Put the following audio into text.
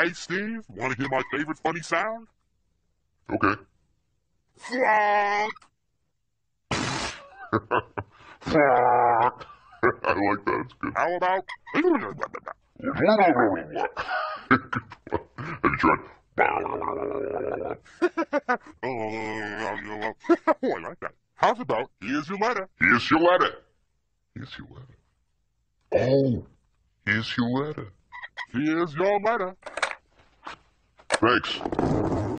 Hey, Steve, want to hear my favorite funny sound? Okay. Flonk! Fuck. I like that. It's good. How about? Have you tried? oh, I like that. How's about? Here's your letter. Here's your letter. Here's your letter. Oh, here's your letter. Here's your letter. Thanks.